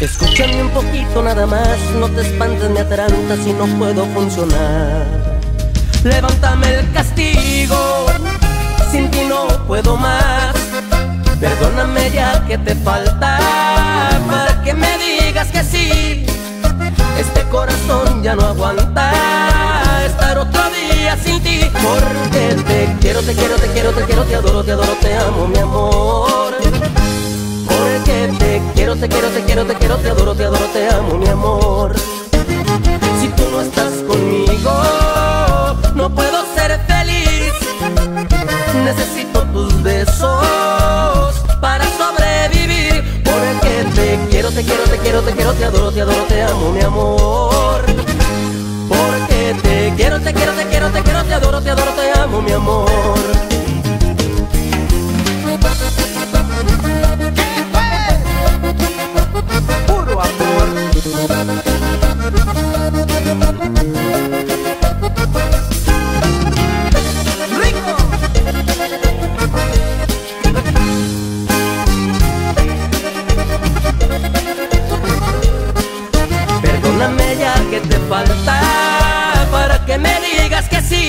Escúchame un poquito nada más, no te espantes, me atarantas y no puedo funcionar. Levántame el castigo, sin ti no puedo más. Perdóname ya que te falta para que me digas que sí. Este corazón ya no aguanta estar otro día sin ti. Porque te quiero, te quiero, te quiero, te quiero, te adoro, te adoro, te amo, mi amor. Te quiero, te quiero, te quiero, te adoro, te adoro, te amo, mi amor. Si tú no estás conmigo, no puedo ser feliz. Necesito tus besos para sobrevivir. Porque te quiero, te quiero, te quiero, te quiero, te adoro, te adoro, te amo, mi amor. Porque te quiero, te quiero, te quiero, te quiero, te adoro, te adoro, te amo, mi amor. Para que me digas que sí.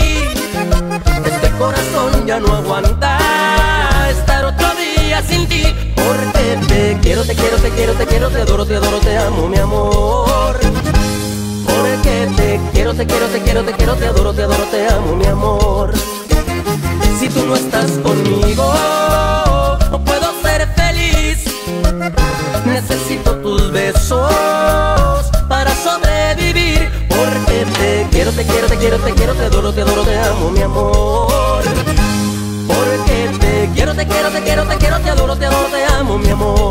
Este corazón ya no aguanta estar otro día sin ti. Porque te quiero, te quiero, te quiero, te quiero, te adoro, te adoro, te amo, mi amor. Porque te quiero, te quiero, te quiero, te quiero, te adoro, te adoro, te amo, mi amor. Si tú no estás conmigo, te quiero, te quiero, te quiero, te adoro, te adoro, te amo, mi amor. Porque te quiero, te quiero, te quiero, te quiero, te adoro, te adoro, te amo, mi amor.